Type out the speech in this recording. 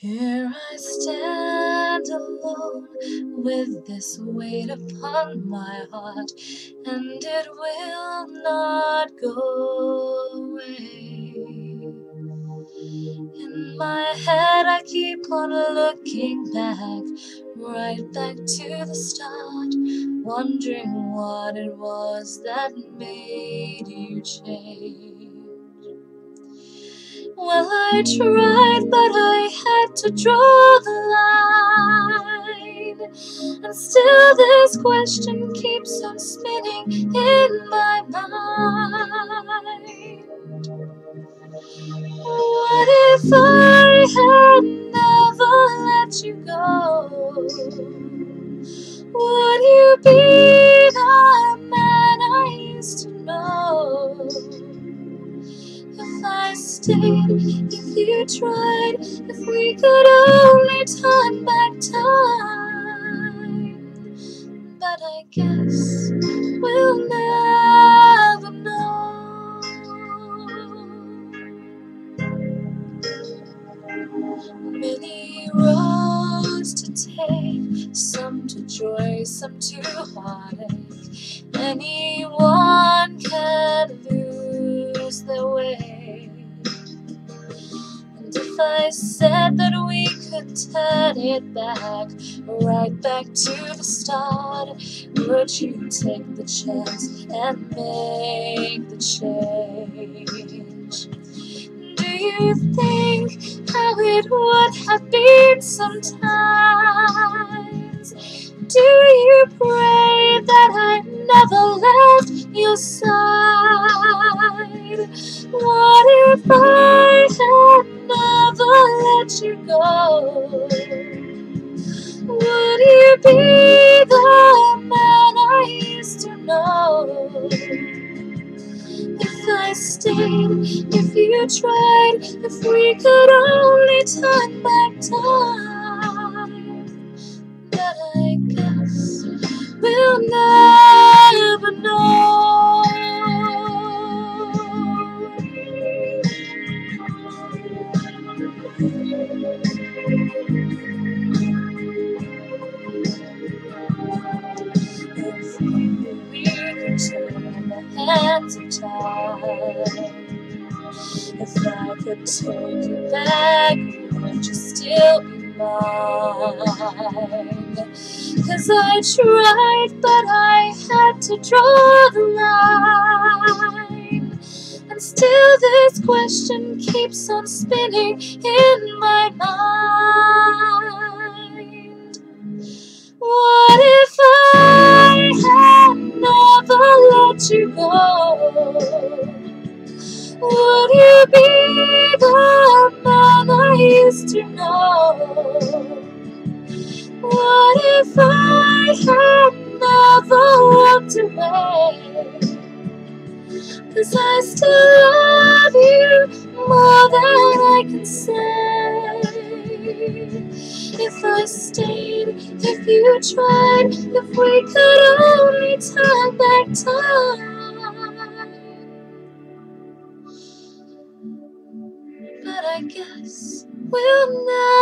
Here I stand alone with this weight upon my heart, and it will not go away. In my head, I keep on looking back, right back to the start, wondering what it was that made you change. Well, I tried, but I had to draw the line. And still, this question keeps on spinning in my mind. What if I had never let you go? Would you be the man I used to know? If I stayed, if you tried, if we could only turn back time. But I guess we'll never know. Many roads to take, some to joy, some to heartache. Anyone can lose their way. I said that we could turn it back, right back to the start, would you take the chance and make the change? Do you think how it would have been sometimes? Do you pray that I never left your side? What if I you go? Would you be the man I used to know? If I stayed, if you tried, if we could only turn back time. But I guess we'll never hands of time. If I could take you back, would you still be mine? Cause I tried, but I had to draw the line. Still, this question keeps on spinning in my mind. What if I had never let you go? Would you be the man I used to know? What if I had never walked away? Cause I still love you more than I can say. If I stayed, if you tried, if we could only turn back time. But I guess we'll never.